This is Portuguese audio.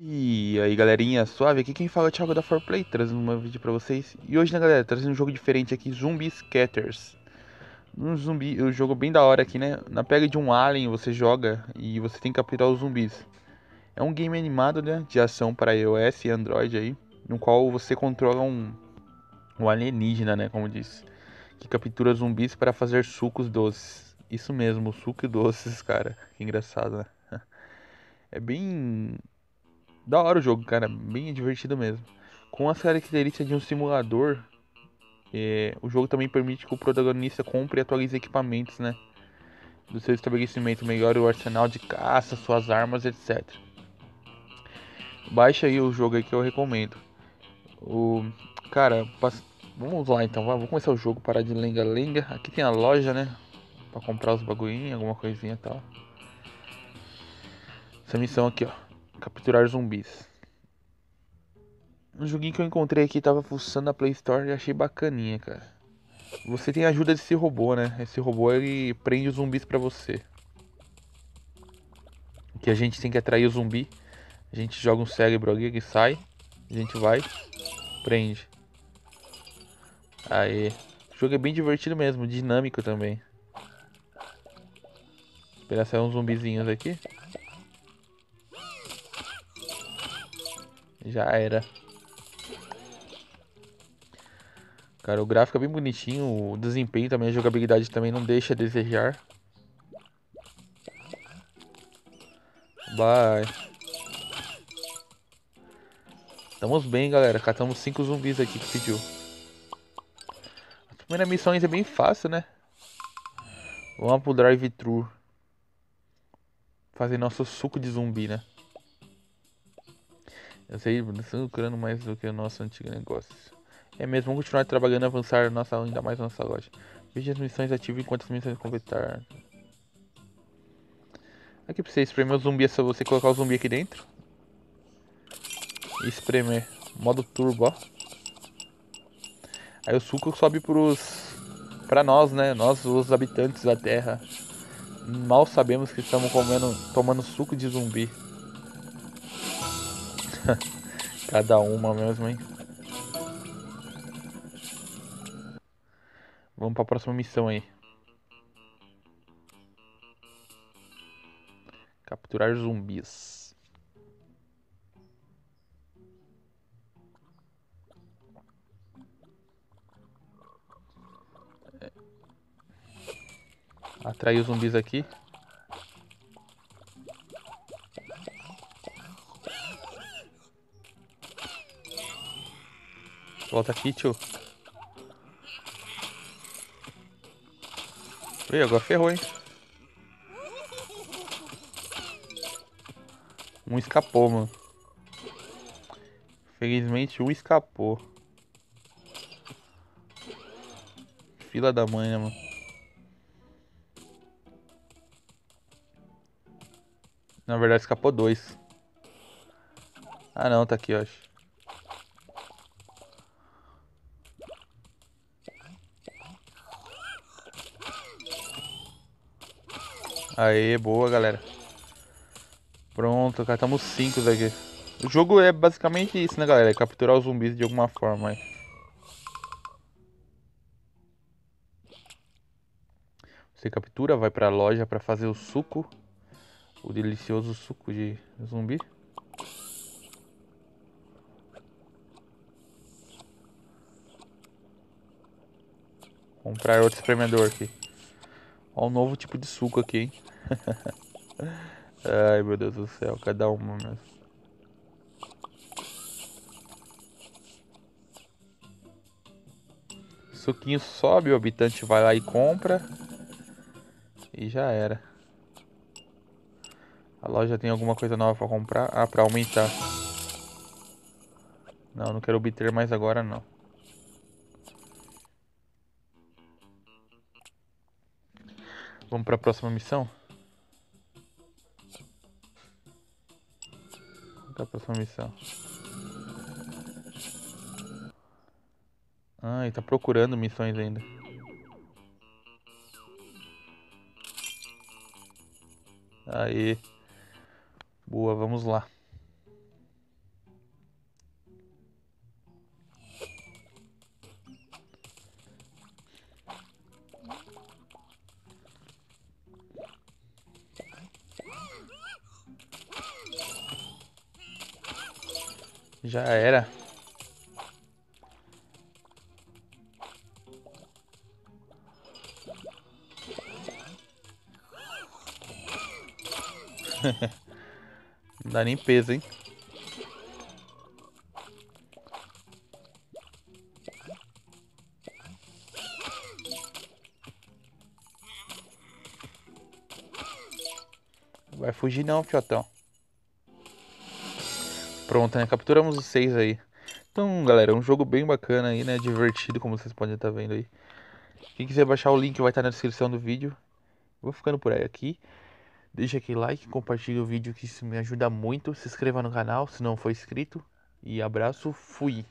E aí galerinha, suave, aqui quem fala é o Thiago da 4Play, trazendo um vídeo pra vocês. E hoje né galera, trazendo um jogo diferente aqui, Zumbi Scatters. Um zumbi, um jogo bem da hora aqui né, na pega de um alien você joga e você tem que capturar os zumbis. É um game animado né, de ação para iOS e Android aí No qual você controla um, um alienígena né, como diz Que captura zumbis para fazer sucos doces Isso mesmo, suco e doces cara, que engraçado né É bem da hora o jogo, cara. Bem divertido mesmo. Com as características de um simulador, é, o jogo também permite que o protagonista compre e atualize equipamentos, né? Do seu estabelecimento, melhore o arsenal de caça, suas armas, etc. Baixa aí o jogo aí que eu recomendo. O cara, vamos lá então, vamos começar o jogo, parar de lenga-lenga. Aqui tem a loja, né? Pra comprar os bagulhinhos, alguma coisinha e tal. Essa missão aqui, ó capturar zumbis. Um joguinho que eu encontrei aqui, tava fuçando na Play Store e achei bacaninha, cara. Você tem a ajuda desse robô, né? Esse robô ele prende os zumbis pra você. Que a gente tem que atrair o zumbi. A gente joga um cérebro ali que sai. A gente vai, prende. Aí, o jogo é bem divertido mesmo, dinâmico também. Esperar sair uns zumbizinhos aqui. Já era. Cara, o gráfico é bem bonitinho, o desempenho também, a jogabilidade também não deixa a desejar. Bye. Estamos bem, galera. Catamos 5 zumbis aqui que pediu. A primeira missão é bem fácil, né? Vamos pro drive-thru. Fazer nosso suco de zumbi, né? Eu sei, estamos lucrando mais do que o nosso antigo negócio. É mesmo, vamos continuar trabalhando e avançar nossa, ainda mais nossa loja. Veja as missões ativas enquanto as missões completar. Aqui pra você espremer o zumbi é só você colocar o zumbi aqui dentro. E espremer. Modo turbo, ó. Aí o suco sobe pros. pra nós, né? Nós, os habitantes da terra. Mal sabemos que estamos comendo, tomando suco de zumbi. Cada uma mesmo, hein? Vamos para a próxima missão aí. Capturar zumbis. Atrair os zumbis aqui. Volta aqui, tio. Ih, agora ferrou, hein? Um escapou, mano. Felizmente um escapou. Fila da mãe, né, mano? Na verdade escapou dois. Ah não, tá aqui, eu acho. Aê, boa, galera. Pronto, catamos 5 daqui. O jogo é basicamente isso, né, galera? É capturar os zumbis de alguma forma. Você captura, vai pra loja pra fazer o suco. O delicioso suco de zumbi. Comprar outro espremedor aqui. Ó, um novo tipo de suco aqui, hein? Ai, meu Deus do céu, cada uma mesmo. Suquinho sobe, o habitante vai lá e compra. E já era. A loja tem alguma coisa nova para comprar? Ah, para aumentar. Não, não quero obter mais agora não. Vamos para a próxima missão? Vamos para a próxima missão. Ah, ele tá procurando missões ainda. Aí. Boa, vamos lá. Já era. Não dá nem peso, hein? Vai fugir não, fiotão. Pronto, né? Capturamos os seis aí. Então, galera, é um jogo bem bacana aí, né? Divertido, como vocês podem estar vendo aí. Quem quiser baixar o link vai estar na descrição do vídeo. Vou ficando por aí aqui. Deixa aquele like, compartilha o vídeo que isso me ajuda muito. Se inscreva no canal se não for inscrito. E abraço, fui!